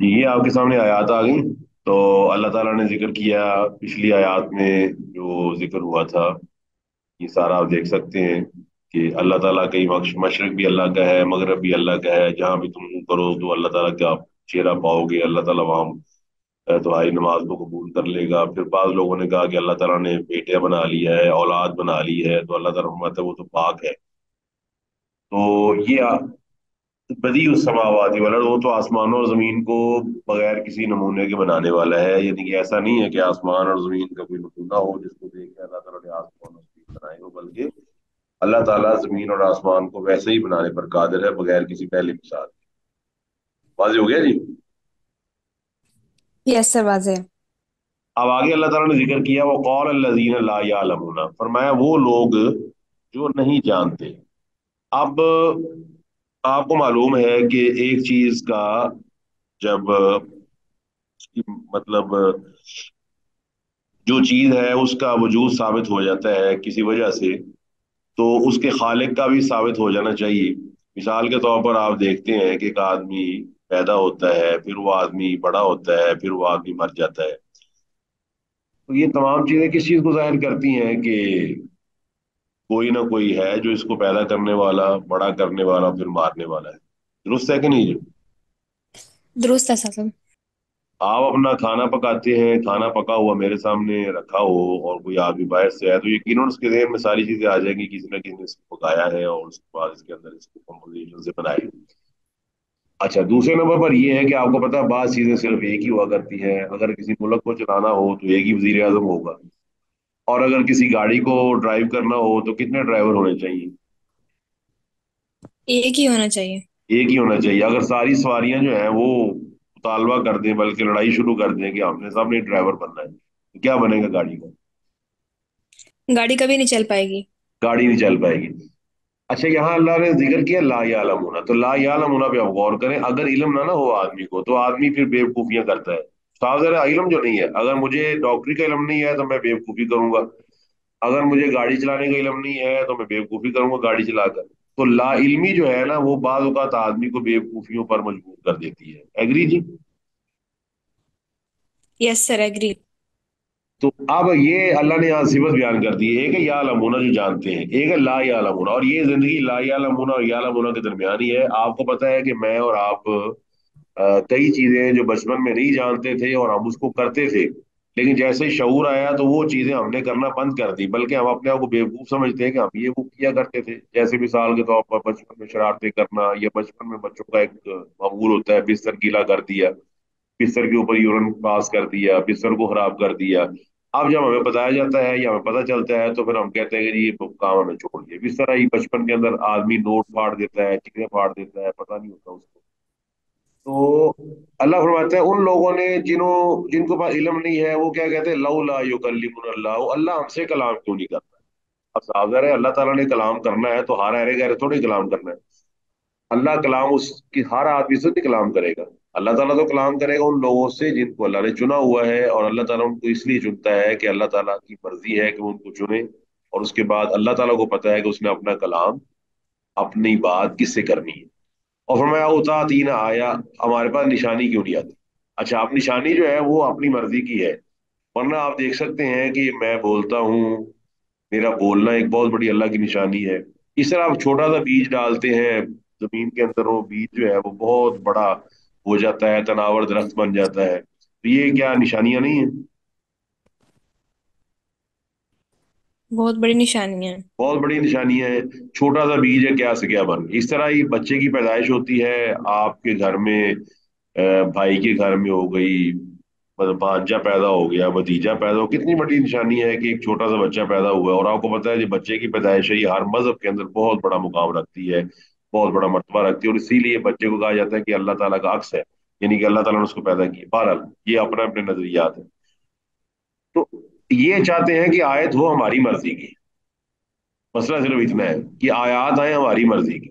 ये आपके सामने आयात आ गई। तो अल्लाह ताला ने ज़िक्र किया, पिछली आयात में जो ज़िक्र हुआ था, ये सारा आप देख सकते हैं कि अल्लाह ताला कई मशरक भी अल्लाह का है, मगरब भी अल्लाह का है। जहाँ भी तुम करो तो अल्लाह ताला का आप चेहरा पाओगे, अल्लाह ताला वहाँ तुम्हारी नमाज़ को कबूल कर लेगा। फिर बाद लोगों ने कहा कि अल्लाह ताला ने बेटे बना लिया है, औलाद बना ली है तो अल्लाह ताला वो तो पाक है। तो ये बदी उस समावाती वाला वो तो आसमान और ज़मीन को बगैर किसी नमूने के बनाने वाला है। यानी कि ऐसा नहीं है कि आसमान और ज़मीन का कोई नमूना हो जिसको देख के अल्लाह ताला ने आसमान और ज़मीन बनाए हो बल्कि अल्लाह ताला ज़मीन और आसमान को वैसे ही बनाने पर कादिर है बगैर किसी पहले मिसाल के। वाज़ेह हो गया जी? यस सर वाजे अब आगे अल्लाह ताला ने ज़िक्र किया वो कौल अल्लज़ीन ला यालमूना। फरमाया वो लोग जो नहीं जानते। अब आपको मालूम है कि एक चीज़ का जब मतलब जो चीज़ है उसका वजूद साबित हो जाता है किसी वजह से तो उसके खालिक का भी साबित हो जाना चाहिए। मिसाल के तौर पर आप देखते हैं कि एक आदमी पैदा होता है, फिर वो आदमी बड़ा होता है, फिर वो आदमी मर जाता है। तो ये तमाम चीज़ें किस चीज़ को ज़ाहिर करती हैं कि कोई ना कोई है जो इसको पैदा करने वाला बड़ा करने वाला फिर मारने वाला है। दुरुस्त है कि नहीं जी? दुरुस्त है सर आप अपना खाना पकाते हैं खाना पका हुआ मेरे सामने रखा हो और कोई आदमी बाहर से आए तो यकीन उसके जहन में सारी चीज़ें आ जाएँगी किसी ना किसी ने इसको पकाया है और उसके बाद इसके अंदर इसको कंपोजिशन से बनाई। अच्छा दूसरे नंबर पर यह है कि आपको पता है बात चीज़ें सिर्फ़ एक ही हुआ करती है। अगर किसी मुल्क को चलाना हो तो एक ही वज़ीर आज़म होगा। और अगर किसी गाड़ी को ड्राइव करना हो तो कितने ड्राइवर होने चाहिए? एक ही होना चाहिए। एक ही होना चाहिए। अगर सारी सवारियाँ जो है वो मुतालबा कर दें बल्कि लड़ाई शुरू कर दें कि हमने सबने ड्राइवर बनना है तो क्या बनेगा गाड़ी का? गाड़ी कभी नहीं चल पाएगी। गाड़ी नहीं चल पाएगी। अच्छा यहाँ अल्लाह ने ज़िक्र किया ला यालम होना तो ला यालम होना पे आप गौर करें अगर इलम ना ना हो आदमी को तो आदमी फिर बेवकूफियाँ करता है। साफ़ जरा इल्म जो नहीं है। अगर मुझे डॉक्टरी का इलम नहीं है तो मैं बेवकूफ़ी करूँगा। अगर मुझे गाड़ी चलाने का इल्म नहीं है तो मैं बेवकूफ़ी करूँगा गाड़ी चलाकर। तो ला इल्मी जो है ना वो बाद आदमी को बेवकूफियों पर मजबूर कर देती है। एग्री जी? यस सर एग्री तो अब ये अल्लाह ने यहाँ सिफत बयान कर दी है। एक है या लमूना जो जानते हैं। एक है ला या लमूना। और ये ज़िंदगी ला या लमूना और या लमूना के दरमियान ही है। आपको पता है कि मैं और आप कई चीज़ें जो बचपन में नहीं जानते थे और हम उसको करते थे। लेकिन जैसे ही शऊर आया तो वो चीज़ें हमने करना बंद कर दी, बल्कि हम अपने आप को बेवकूफ़ समझते हैं कि हम ये वो किया करते थे। जैसे मिसाल के तौर पर बचपन में शरारतें करना या बचपन में बच्चों का एक मामूल होता है, बिस्तर गीला कर दिया, बिस्तर के ऊपर यूरन पास कर दिया, बिस्तर को खराब कर दिया। अब जब हमें बताया जाता है या हमें पता चलता है तो फिर हम कहते हैं कि ये काम हमें छोड़ दिया। इस तरह ही बचपन के अंदर आदमी नोट फाड़ देता है चिकने फाड़ देता है, पता नहीं होता उसको। तो अल्लाह फरमाते हैं, उन लोगों ने जिन्हों, जिनको पास इलम नहीं है, वो क्या कहते हैं, लौला अल्लाह हमसे कलाम क्यों नहीं करता? अब साफ़ है, अल्लाह ताला ने कलाम करना है तो हर अरे गहरे थोड़ी कलाम करना है। अल्लाह कलाम उसकी, हर आदमी से नहीं कलाम करेगा। अल्लाह ताला तो कलाम करेगा उन लोगों से जिनको अल्लाह ने चुना हुआ है, और अल्लाह ताला उनको इसलिए चुनता है कि अल्लाह ताला की मर्ज़ी है कि वो उनको चुने, और उसके बाद अल्लाह ताला को पता है कि उसने अपना कलाम, अपनी बात किससे करनी है। और फरमाया उता तीन आया, हमारे पास निशानी क्यों नहीं आती? अच्छा आप निशानी जो है, वो अपनी मर्ज़ी की है। वरना आप देख सकते हैं कि मैं बोलता हूँ, मेरा बोलना एक बहुत बड़ी अल्लाह की निशानी है। इस तरह आप छोटा सा बीज डालते हैं, ज़मीन के अंदर वो बीज जो है, वो बहुत बड़ा हो जाता है तनावर दरख्त बन जाता है। तो ये क्या निशानियाँ नहीं है? बहुत बड़ी निशानी है। बहुत बड़ी निशानी है। छोटा सा बीज है, क्या से क्या बन। इस तरह ही बच्चे की पैदाइश होती है। आपके घर में भाई के घर में हो गई मतलब भांजा पैदा हो गया, भतीजा पैदा हो, कितनी बड़ी निशानी है कि एक छोटा सा बच्चा पैदा हुआ है। और आपको पता है जो बच्चे की पैदाइश है ये हर मज़हब के अंदर बहुत बड़ा मुकाम रखती है, बहुत बड़ा मरतबा रखती है। और इसीलिए बच्चे को कहा जाता है कि अल्लाह ताला का अक्स है, यानी कि अल्लाह ताला ने उसको पैदा किया। बहरहाल, ये अपने अपने नजरियात है। तो ये चाहते हैं कि आयत हो हमारी मर्ज़ी की। मसला सिर्फ़ इतना है कि आयात आए हमारी मर्ज़ी की।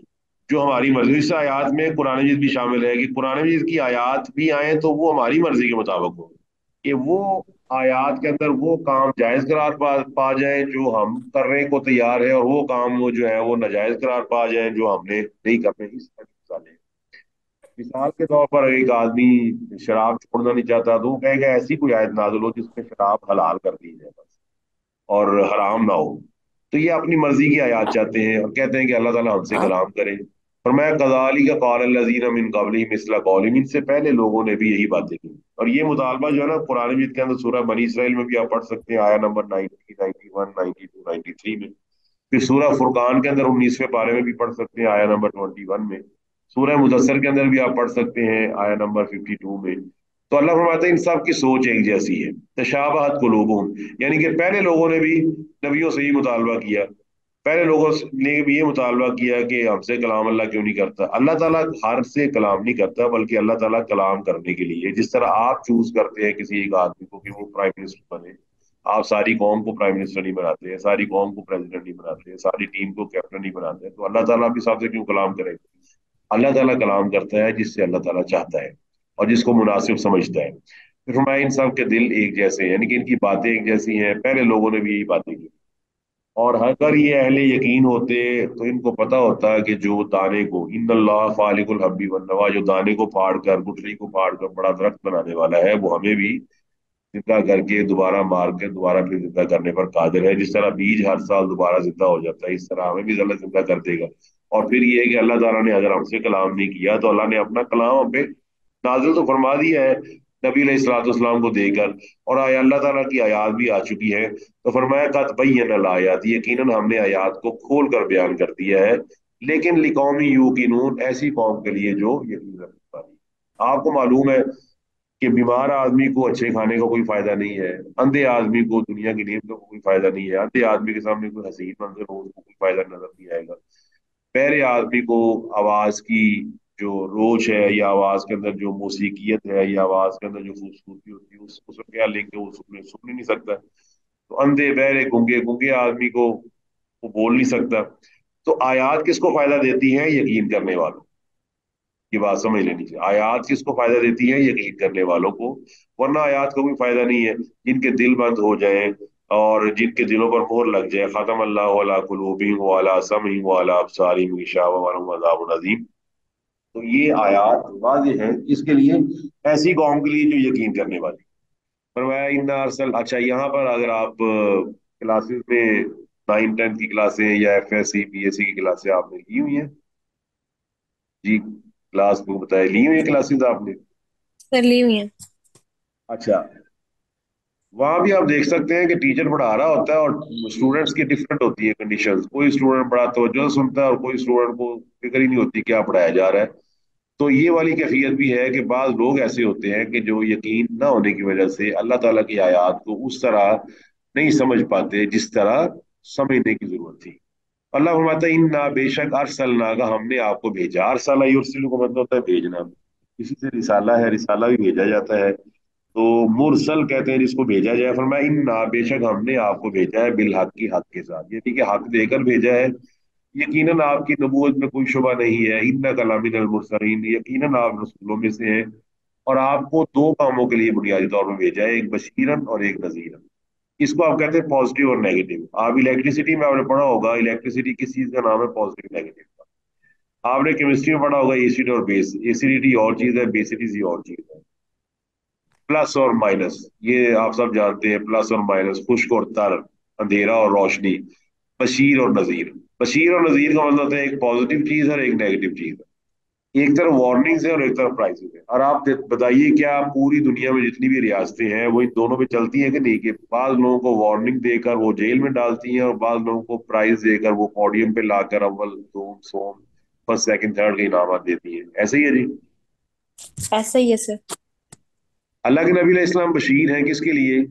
जो हमारी मर्ज़ी इस आयात में कुरान मजीद भी शामिल है कि कुरान मजीद की आयात भी आए तो वो हमारी मर्ज़ी के मुताबिक हो। कि वो आयात के अंदर वो काम जायज़ करार पा, पा जाए जो हम करने को तैयार है और वो काम वो जो है वो नाजायज करार पा जाए जो हमने नहीं करने इस तरह मिसालें के तौर पर एक आदमी शराब छोड़ना नहीं चाहता तो वो कहेगा, ऐसी कोई आयत नाजुल हो जिसमें शराब हलाल कर दी जाए बस, और हराम ना हो। तो ये अपनी मर्ज़ी की आयात चाहते हैं और कहते हैं कि अल्लाह ताला हमसे कलाम करे। और मैं कजाली का कौल लजीन मिन कबली मिसला कौलिम इनसे पहले लोगों ने भी यही बातें की। और ये मुतालबा जो है ना, कुरान मजीद के अंदर सूरह बनी इसराइल में भी आप पढ़ सकते हैं, आया number ninety ninety one, ninety two, ninety three में। फिर सूरह फुरकान के अंदर उन्नीसवें पारे में भी पढ़ सकते हैं, आया नंबर ट्वेंटी वन में। सूरह मुदस्सर के अंदर भी आप पढ़ सकते हैं, आया नंबर फिफ्टी टू में। तो अल्लाह फरमाता है, इन सब की सोच एक जैसी है। तशाबहत को लोगों यानी कि पहले लोगों ने भी नबियों से ही मुतालबा किया। पहले लोगों ने भी ये मुतालबा किया कि हमसे कलाम अल्लाह क्यों नहीं करता? अल्लाह ताला हर से कलाम नहीं करता, बल्कि अल्लाह ताला कलाम करने के लिए। जिस तरह आप चूज़ करते हैं किसी एक आदमी को कि वो प्राइम मिनिस्टर बने, आप सारी कौम को प्राइम मिनिस्टर नहीं बनाते सारी कौम को प्रेसिडेंट नहीं बनाते सारी टीम को कैप्टन नहीं बनाते तो अल्लाह ताला आपके साथ क्यों कलाम करेगा? अल्लाह ताला कलाम करता है, जिससे अल्लाह ताला चाहता है और जिसको मुनासिब समझता है। फिर फरमाया इन सब के दिल एक जैसे हैं, यानी कि इनकी बातें एक जैसी हैं। पहले लोगों ने भी यही बातें की। और अगर ये अहले यकीन होते तो इनको पता होता कि जो दाने को इन अल्लाह फालिकुल हब्बी वन नवा, जो दाने को फाड़ कर गुठली को फाड़ कर बड़ा दरख्त बनाने वाला है, वो हमें भी ज़िंदा करके दोबारा मार के, दोबारा फिर ज़िंदा करने पर कादिर है। जिस तरह बीज हर साल दोबारा ज़िंदा हो जाता है, इस तरह हमें भी अल्लाह ज़िंदा कर देगा। और फिर ये है कि अल्लाह ताला ने अगर हमसे कलाम नहीं किया तो अल्लाह ने अपना कलाम हम पे नाजिल तो फरमा दिया है, नबी सलाम को देकर। और आया अल्लाह ताला की आयात भी आ चुकी है। तो फरमाया कत बैन आयात यकीनन हमने आयात को खोल कर बयान कर दिया है। लेकिन लिकौमी यूकिनून ऐसी कौम के लिए जो यकीन वाली आपको मालूम है कि बीमार आदमी को अच्छे खाने का को कोई फ़ायदा नहीं है। अंधे आदमी को दुनिया की नींद का कोई फ़ायदा नहीं है। अंधे आदमी के सामने कोई हसीन मंजर हो, उसको कोई फ़ायदा नज़र नहीं आएगा। पहले आदमी को आवाज़ की जो रोज है, या आवाज़ के अंदर जो मौसीकियत है, या आवाज़ के अंदर जो खूबसूरती होती है, उस, उसको क्या लेंगे वो सुन सुन ही नहीं सकता। तो अंधे बहरे, गुंगे गुंगे आदमी को वो बोल नहीं सकता। तो आयात किसको फ़ायदा देती है? यकीन करने वालों ये बात समझ लेनी चाहिए। आयात किसको फ़ायदा देती है? यकीन करने वालों को। वरना आयात को भी फ़ायदा नहीं है। जिनके दिल बंद हो जाए और जिनके दिलों पर मोहर लग जाए खत्म अल्लाह वाला वाला अज़ीम। तो ये आयात वाज है इसके लिए ऐसी कौम के लिए जो यकीन करने वाली। फरमाया इन्ना अरसल अच्छा यहाँ पर अगर आप क्लासेस में नाइन टेंथ की क्लासें या F S C B S C की क्लासें आपने ली हुई हैं। जी क्लास बुक बताए ली हुई है क्लासेस आपने? सर ली हुई है। अच्छा वहाँ भी आप देख सकते हैं कि टीचर पढ़ा रहा होता है और स्टूडेंट्स की डिफरेंट होती है कंडीशन कोई स्टूडेंट बड़ा तवज्जो सुनता है और कोई स्टूडेंट को फ़िक्र ही नहीं होती क्या पढ़ाया जा रहा है। तो ये वाली कैफियत भी है कि बाज लोग ऐसे होते हैं कि जो यकीन ना होने की वजह से अल्लाह ताला की आयात को उस तरह नहीं समझ पाते जिस तरह समझने की ज़रूरत थी। अल्लाह फरमाता है, इन्ना बेशक अरसलना का हमने आपको भेजा। अरसला को मतलब होता है भेजना। किसी से रिसाला है, रिसाला भी भेजा जाता है। तो मुरसल कहते हैं जिसको भेजा जाए। फरमाया, इन ना, बेशक हमने आपको भेजा है बिल हक की, हक के साथ। यानी कि हक देकर भेजा है। यकीनन आपकी नबूवत में कोई शुबा नहीं है। इन्ना कलामिन मुरसलीन, यकीनन आप रसूलों में से हैं और आपको दो कामों के लिए बुनियादी तौर पर भेजा है, एक बशीरन और एक नजीरन। इसको आप कहते हैं पॉजिटिव और नेगेटिव। आप इलेक्ट्रिसिटी में आपने पढ़ा होगा, इलेक्ट्रिसिटी किस चीज़ का नाम है? पॉजिटिव, नेगेटिव का। आपने केमिस्ट्री में पढ़ा होगा, एसिड और बेस। एसिडिटी और चीज़ है बेसिडिटी और चीज़ है। प्लस और माइनस, ये आप सब जानते हैं, प्लस और माइनस, खुश्क और तर, अंधेरा और रोशनी, बशीर और नजीर। बशीर और नजीर का मतलब है एक पॉजिटिव चीज़ है और एक नेगेटिव चीज़ है। एक तरफ़ वार्निंग्स है और एक तरफ़ प्राइजेस है। और आप बताइए क्या पूरी दुनिया में जितनी भी रियासतें हैं वो इन दोनों पे चलती हैं कि नहीं? कि बाद लोगों को वार्निंग देकर वो जेल में डालती हैं और बाद लोगों को प्राइज देकर वो पोडियम पे लाकर अव्वल दो सोम, फ़र्स्ट सेकंड थर्ड के इनाम देती है। ऐसे ही है जी? ऐसा ही है सर अल्लाह के नबी इस्लाम बशीर हैं किसके लिए?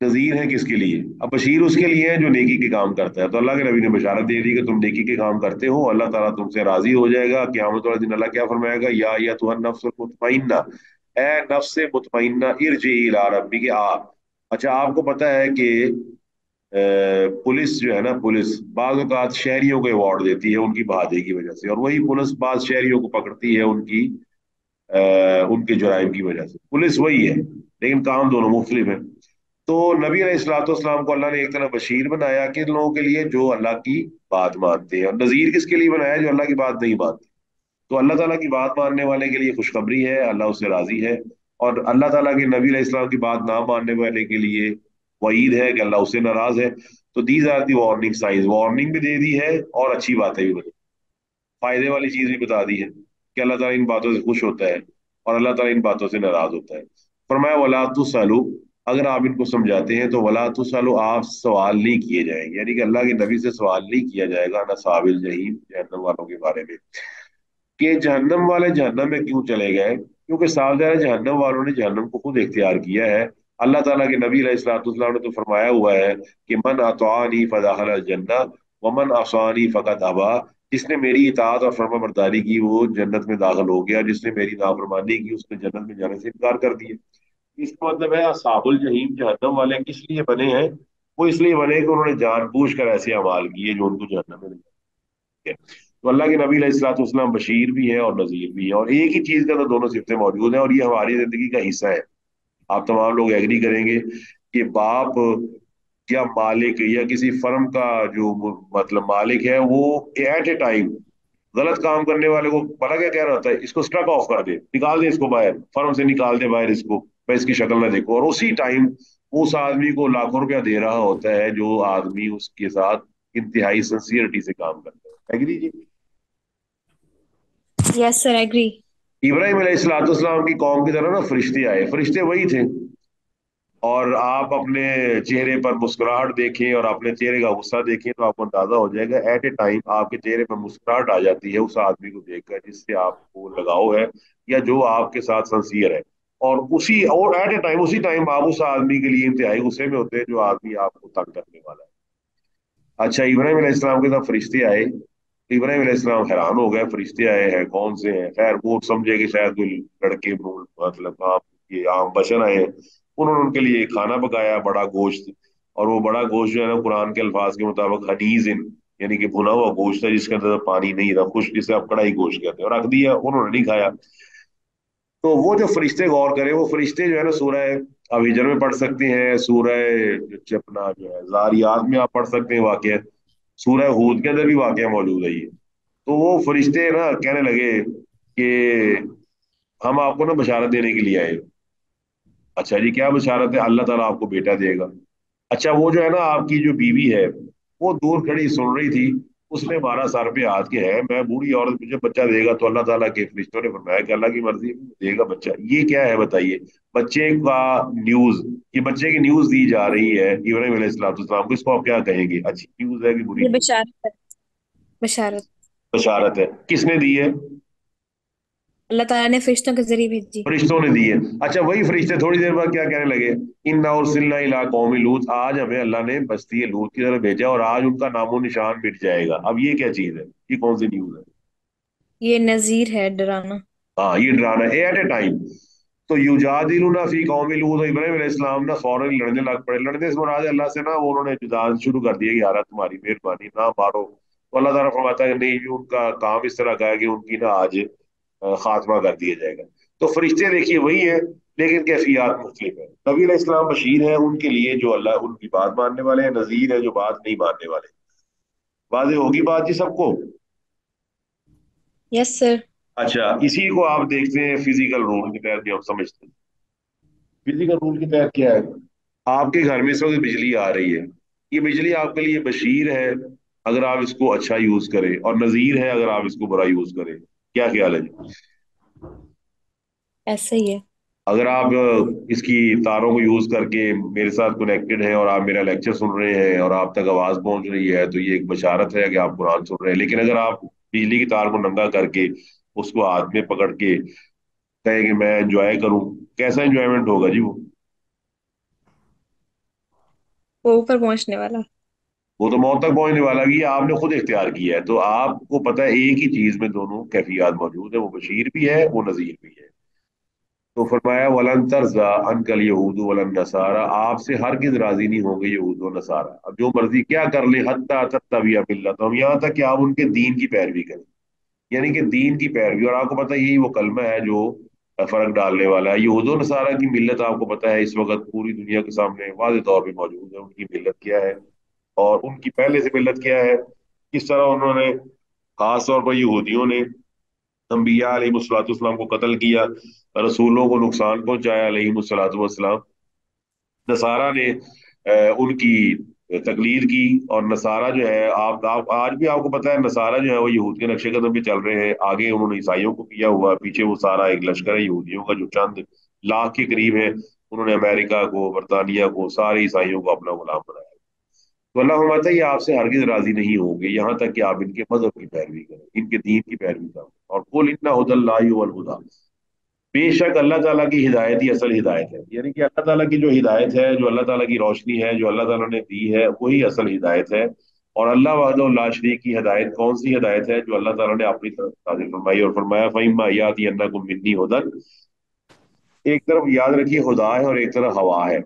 नजीर है किसके लिए? अब बशीर उसके लिए है जो नेकी के काम करता है। तो अल्लाह के नबी ने बशारत दे दी कि तुम नेकी के काम करते हो, अल्लाह ताला तुमसे राज़ी हो जाएगा। क्यामत वाले दिन अल्लाह क्या फरमाएगा? या या तुह नफ्स मुतमइन्ना, ए नफ्स मुतमइन्ना, इरजी रब्बी के, आ। अच्छा आपको पता है कि पुलिस जो है ना, पुलिस बाज शहरियों को अवार्ड देती है उनकी बहादुरी की वजह से। और वही पुलिस बाज शहरियों को पकड़ती है उनकी उनके जुराइम की वजह से। पुलिस वही है, लेकिन काम दोनों मुख्तलिफ़ है। तो नबी सलाम को अल्लाह ने एक तरह बशीर बनाया कि लोगों के लिए जो अल्लाह की बात मानते हैं, और नजीर किसके लिए बनाया जो अल्लाह की बात नहीं मानते? तो अल्लाह ताला की बात मानने वाले के लिए खुशखबरी है, अल्लाह उससे राज़ी है, और अल्लाह ताला के नबी अलैहिस्सलाम की बात ना मानने वाले के लिए वईद है कि अल्लाह उससे नाराज़ है। तो these are the warning signs warning भी दे दी है, और अच्छी बातें भी बता फ़ायदे वाली चीज़ भी बता दी है। कि अल्लाह ताला इन बातों से खुश होता है और अल्लाह ताला इन बातों से नाराज़ होता है। फरमाया, वला तुसलु अगर आप इनको समझाते हैं तो वला तुसलु, आप सवाल नहीं किए जाएँगे। यानी कि अल्लाह के नबी से सवाल नहीं किया जाएगा ना साबिल जहीम, जहन्नम वालों के बारे में। कि जहन्नम वाले जहन्नम में क्यों चले गए? क्योंकि साफ़ ज़ाहिर जहन्नम वालों ने जहन्नम को खुद इख्तियार किया है। अल्लाह ताला के नबी अलैहिस्सलाम ने तो फरमाया हुआ है कि, मन अतवानी फदाखल जन्ना वमन असानी फ़कत अबा जिसने मेरी इतात और फर्मा बरदारी की, वो जन्नत में दाखिल हो गया। जिसने मेरी नाफरमानी की, उसने जन्नत में जाने से इनकार कर दिया। इसका मतलब है, असाबुल जहीम जहन्नम वाले किस लिए बने हैं? वो इसलिए बने कि उन्होंने जानबूझ कर ऐसे अमाल किए जो उनको जहन्नम में नहीं तो अल्लाह के नबी अलैहिस्सलाम बशीर भी है और नजीर भी है। और एक ही चीज़ का तो दोनों सिफतें मौजूद हैं और ये हमारी ज़िंदगी का हिस्सा है। आप तमाम लोग एग्री करेंगे कि बाप या मालिक या किसी फर्म का जो मतलब मालिक है वो एट ए टाइम गलत काम करने वाले को पता क्या कह रहा होता है इसको स्ट्रक ऑफ़ कर दे निकाल दे इसको बाहर फर्म से निकाल दे बाहर इसको मैं इसकी शक्ल ना देखो। और उसी टाइम उस आदमी को लाखों रुपया दे रहा होता है जो आदमी उसके साथ इंतहाई सिंसियरिटी से काम करता है। एग्री जी? यस सर एग्री इब्राहिम अलैहिस्सलाम की कौम की तरह ना फरिश्ते आए फरिश्ते वही थे। और आप अपने चेहरे पर मुस्कुराहट देखें और अपने चेहरे का गुस्सा देखें तो आपको अंदाज़ा हो जाएगा एट ए टाइम आपके चेहरे पर मुस्कुराहट आ जाती है उस आदमी को देखकर जिससे आपको लगाव है या जो आपके साथ संसियर है। और उसी, और एट ए टाइम उसी टाइम आप उस आदमी के लिए इंतहाई गुस्से में होते हैं जो आदमी आपको तंग करने वाला है। अच्छा इब्राहिम इस्लाम के साथ फरिश्ते आए। इब्राहिम इस्लाम हैरान हो गए, फरिश्ते आए हैं, कौन से हैं? खैर, वो समझे कि शायद कोई लड़के मतलब आप, ये आम बशर आए हैं। उन्होंने उनके लिए खाना पकाया, बड़ा गोश्त, और वो बड़ा गोश्त जो है ना, कुरान के अल्फाज के मुताबिक हनीज इन, यानी कि भुना हुआ गोश्त है, जिसके अंदर पानी नहीं था खुश जिसे आप कढ़ाई गोश्त कहते हैं, और रख दिया, उन्होंने नहीं खाया। तो वो जो फरिश्ते गौर करें, वो फरिश्ते जो है ना, सूरह अब हिजर में पढ़ सकते हैं, सूरह अपना जो है, जारियात में आप पढ़ सकते हैं, वाक्य, सूरह हूद के अंदर भी वाक्य मौजूद है ये। तो वो फरिश्ते ना कहने लगे कि हम आपको ना बशारत देने के लिए आए अच्छा जी क्या बशारत है? अल्लाह ताला आपको बेटा देगा। अच्छा वो जो है ना आपकी जो बीवी है वो दूर खड़ी सुन रही थी उसने हमारा सर पे हाथ के है मैं बूढ़ी औरत मुझे बच्चा देगा तो अल्लाह ताला के फरिश्तों ने फरमाया कि अल्लाह की मर्ज़ी देगा बच्चा। ये क्या है बताइए? बच्चे का न्यूज़ ये बच्चे की न्यूज़ दी जा रही है इब्राहिम अलैहिस्सलाम को इसको आप क्या कहेंगे? अच्छी न्यूज़ है कि बुरी? बशारत बशारत। बशारत है। किसने दी है? अल्लाह ताला ने फरिश्तों के ज़रिए भेजी फरिश्तों ने दी है अच्छा वही फरिश्ते थोड़ी देर बाद क्या कहने लगे? इन्ना उरसिलना इला कौमी लूत। आज हमें अल्लाह ने बस्ती लूत की तरफ़ भेजा और आज उनका नामो निशान मिट जाएगा। अब ये क्या चीज़ है? ये कौन सी न्यूज़ है? ये नजीर है डराना। हाँ ये डराना है। एट ए टाइम तो युजादिलुना फ़ी कौमी लूत इब्राहिम इस्लाम ना फ़ौरन लड़ने लग पड़े। लड़ने से मुराद अल्लाह से ना उन्होंने जुदान शुरू कर दिया कि यार तुम्हारी मेहरबानी ना मारो। तो अल्लाह ताला फरमाता है नहीं उनका काम इस तरह का है कि उनकी ना आज खात्मा कर दिया जाएगा। तो फरिश्ते देखिए वही है लेकिन कैफियात मुख्तलिफ़ है। नबी इस्लाम बशीर है उनके लिए जो अल्लाह उनकी बात मानने वाले हैं नजीर है जो बात नहीं मानने वाले। वाजे होगी बात जी सबको? यस सर अच्छा इसी को आप देखते हैं फ़िज़िकल रूल के तहत भी हम समझते हैं। फ़िज़िकल रूल के तहत क्या है? आपके घर में इस वक्त बिजली आ रही है। ये बिजली आपके लिए बशीर है अगर आप इसको अच्छा यूज़ करें और नजीर है अगर आप इसको बुरा यूज़ करें। क्या ख्याल है? जी ऐसा ही है। अगर आप इसकी तारों को यूज़ करके मेरे साथ कनेक्टेड हैं और आप मेरा लेक्चर सुन रहे हैं और आप तक आवाज़ पहुँच रही है तो ये एक बशारत है कि आप कुरान सुन रहे हैं। लेकिन अगर आप बिजली की तार को नंगा करके उसको हाथ में पकड़ के कहें कि मैं एंजॉय करूँ कैसा एंजॉयमेंट होगा जी वो? वो ऊपर पहुँचने वाला। वो तो मौत तक पहुँचने वाला कि आपने खुद इख्तियार किया है। तो आपको पता है, एक ही चीज़ में दोनों कैफियात मौजूद है। वो बशीर भी है, वो नजीर भी है। तो फरमाया, वलन तरजा अनकल यहूद वलन नसारा। आपसे हर किस राज़ी नहीं होंगे यहूद व नसारा। अब जो मर्ज़ी क्या कर ले, हत्ता तत्तबिया मिल्लत तो हम यहाँ तक कि आप उनके दीन की पैरवी करें। यानी कि दीन की पैरवी। और आपको पता है, यही वो कलमा है जो फ़र्क डालने वाला है। यहूद नसारा की मिल्लत आपको पता है, इस वक्त पूरी दुनिया के सामने वाज तौर पर मौजूद है। उनकी मिल्लत क्या है? और उनकी पहले से मिलत क्या है? किस तरह उन्होंने खास तौर पर यहूदियों ने अम्बिया को कत्ल किया रसूलों को नुकसान पहुँचाया अलैहिस्सलाम नसारा ने उनकी तकलीद की और नसारा जो है आप, आप आज भी आपको पता है नसारा जो है वो यहूद के नक्शे कदम पे चल रहे हैं। आगे उन्होंने ईसाइयों को किया हुआ पीछे वो सारा एक लश्कर है यहूदियों का जो चंद लाख के करीब है। उन्होंने अमेरिका को बरतानिया को सारे ईसाइयों को अपना गुलाम बनाया। तो अल्लाह ये आपसे हरगिज राज़ी नहीं होंगे। यहाँ तक कि आप इनके मज़हब की पैरवी करें, इनके दीन की पैरवी करें। और कुल इन्ना हुदल्लाहि वल हुदा। बेशक अल्लाह ताला की हिदायत ही असल हिदायत है। यानी कि अल्लाह ताला की जो हिदायत है, जो अल्लाह ताला की रोशनी है, जो अल्लाह ताला ने दी है, वही असल हिदायत है। और अल्लाह वहदहु ला शरीक की हिदायत कौन सी हिदायत है, जो अल्लाह ताला ने अपनी तरफ़ नाज़िल फरमाई और फरमाया, फइम्मा याति अन्नकुम मिन्नी हुदन। एक तरफ़ याद रखिए खुदा है और एक तरफ़ हवा है।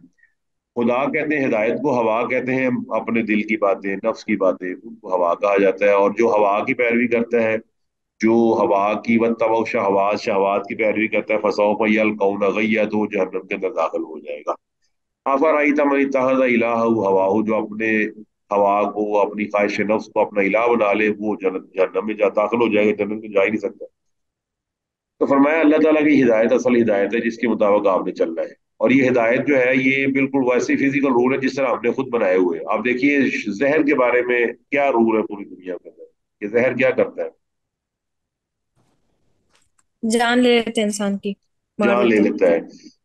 खुदा कहते हैं, हिदायत को हवा कहते हैं, अपने दिल की बातें, नफ्स की बातें, उनको हवा कहा जाता है। और जो हवा की पैरवी करता है, जो हवा की व तब शहवाज शहवाज की पैरवी करता है, फसाओ पैल कौन गैया तो जहनम के अंदर दाखिल हो जाएगा। आफर आई तमन तहद इलाह, हवा जो अपने हवा को, अपनी ख्वाहिश नफ्स को अपना इलाह बना ले, वो जन्नत में जा, दाखिल हो जाएगा जन्नत में जा ही नहीं सकता। तो फरमाया, अल्लाह ताला की हिदायत असल हिदायत है, जिसके मुताबिक आपने चलना है। और ये हिदायत जो है ये बिल्कुल वैसे फ़िज़िकल रूल है जिस तरह हमने खुद बनाए हुए हैं। आप देखिए जहर के बारे में क्या रूल है पूरी दुनिया के अंदर? ये जहर क्या करता है? जान ले लेते हैं इंसान की। जान ले लेता है।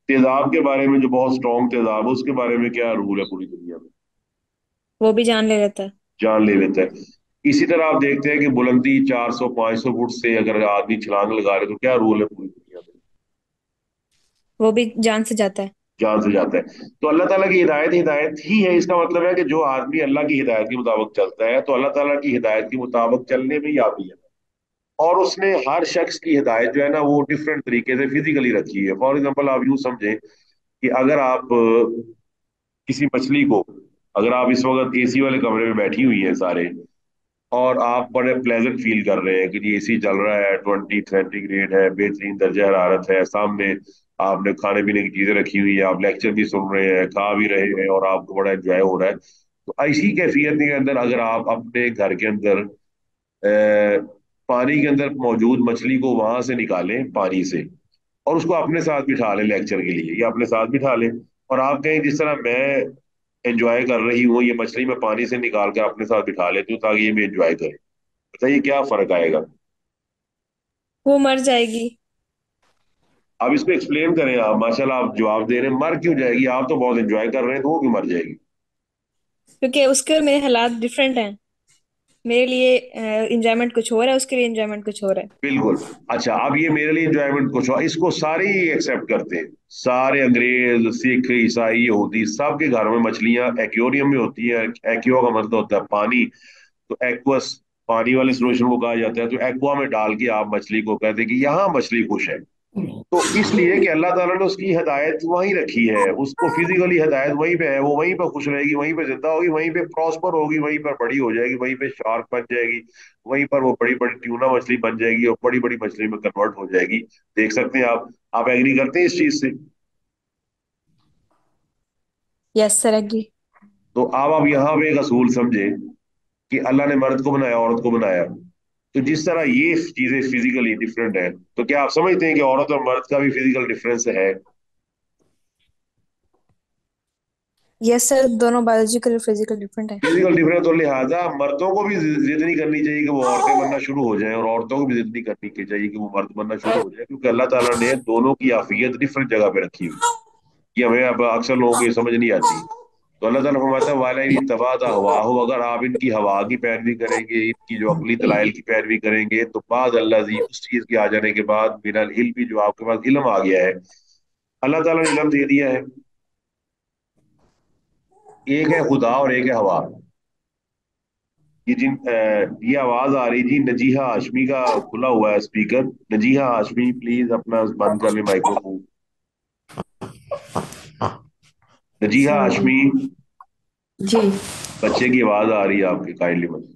तेजाब के बारे में जो बहुत स्ट्रॉन्ग तेजाब है उसके बारे में क्या रूल है पूरी दुनिया में? वो भी जान ले लेता है। जान ले लेता है। इसी तरह आप देखते हैं कि बुलंदी 400 500 फुट से अगर आदमी छलांग लगा रहे तो क्या रूल है पूरी दुनिया वो भी जान से जाता है। जान से जाता है। तो अल्लाह ताला की हिदायत हिदायत ही है। इसका मतलब है कि जो आदमी अल्लाह की हिदायत के मुताबिक चलता है तो अल्लाह ताला की हिदायत के मुताबिक चलने में आती है। और उसने हर शख्स की हिदायत जो है ना, वो डिफरेंट तरीके से फिजिकली रखी है। फॉर एग्ज़ाम्पल आप यूँ समझें कि अगर आप, किसी मछली को, अगर आप इस वक्त एसी वाले कमरे में बैठी हुई हैं सारे, और आप बड़े प्लेजेंट फील कर रहे हैं कि जी एसी चल रहा है ट्वेंटी थर्टी ग्रेड है, बेहतरीन दर्जा हरारत है, सामने आपने खाने पीने की चीज़ें रखी हुई है आप लेक्चर भी सुन रहे हैं खा भी रहे हैं और आपको बड़ा एंजॉय हो रहा है। तो ऐसी कैफियत के अंदर अगर आप अपने घर के अंदर अ, पानी के अंदर मौजूद मछली को वहाँ से निकालें पानी से और उसको अपने साथ बिठा लें लेक्चर के लिए या अपने साथ बिठा लें और आप कहें जिस तरह मैं एंजॉय कर रही हूँ ये मछली मैं पानी से निकाल कर अपने साथ बिठा लेती हूँ ताकि ये भी एंजॉय करे। बताइए क्या फ़र्क आएगा? वो मर जाएगी। आप इसको एक्सप्लेन करें आप। माशाल्लाह आप जवाब दे रहे हैं। मर क्यों जाएगी? आप तो बहुत एंजॉय कर रहे हैं तो वो क्यों मर जाएगी। क्योंकि उसके और मेरे हालात डिफरेंट हैं। मेरे लिए एंजॉयमेंट कुछ और है उसके लिए एंजॉयमेंट कुछ और है। बिल्कुल। अच्छा अब ये मेरे लिए एंजॉयमेंट कुछ और इसको सारे ही एक्सेप्ट करते हैं। सारे अंग्रेज़ सिख ईसाई यहूदी सबके घरों में मछलियाँ एक्वेरियम में होती है। एक्यो का मतलब होता है पानी। तो एक्वस पानी वाले सॉल्यूशन को कहा जाता है। तो एक्वा में डाल के आप मछली को कहते हैं कि यहाँ मछली खुश है। तो इसलिए कि अल्लाह ताला ने उसकी हिदायत वहीं रखी है उसको फिजिकली हिदायत वहीं पे है वो वहीं पर खुश रहेगी वहीं पे ज़िंदा होगी वहीं पे प्रॉस्पर होगी वहीं पर बड़ी हो जाएगी वहीं पे शार्क बन जाएगी वहीं पर वो बड़ी बड़ी ट्यूना मछली बन जाएगी और बड़ी बड़ी मछली में कन्वर्ट हो जाएगी। देख सकते हैं आप आप एग्री करते हैं इस चीज़ से? यस सर एग्री तो अब आप यहाँ पे एक असूल समझे कि अल्लाह ने मर्द को बनाया औरत को बनाया। तो जिस तरह ये चीज़ें फिजिकली डिफरेंट है तो क्या आप समझते हैं कि औरत और मर्द का भी फ़िज़िकल डिफरेंस है? यस सर दोनों बायोलॉजिकल और फ़िज़िकल डिफरेंट है। फ़िज़िकल डिफरेंस तो लिहाजा मर्दों को भी जिद नहीं करनी चाहिए कि वो औरतें बनना शुरू हो जाए और औरतों को भी जिद नहीं करनी की चाहिए कि वो मर्द बनना शुरू हो जाए क्योंकि अल्लाह ताला ने दोनों की आफियत डिफरेंट जगह पे रखी हुई कि हमें अब अक्सर लोगों को ये समझ नहीं आती। तो अल्लाह ताला फरमाता है वाला इन तबादा हवा हो अगर आप इनकी हवा की पैरवी करेंगे, इनकी जो अकली दलाइल की पैरवी करेंगे तो बाद अल्लाह जी उस चीज़ के आ जाने के बाद बिनल इल्म भी जो आपके पास इल्म आ गया है। अल्लाह ताला ने इल्म दे दिया है। एक है खुदा और एक है हवा। ये जिन ये आवाज़ आ रही थी नजीहा हाशमी का खुला हुआ है स्पीकर। नजीहा हाशमी, प्लीज़ अपना बंद कर ले माइक्रोफोन। नजीहा हाशमी जी। बच्चे की आवाज़ आ रही है आपकी काइंडली मत।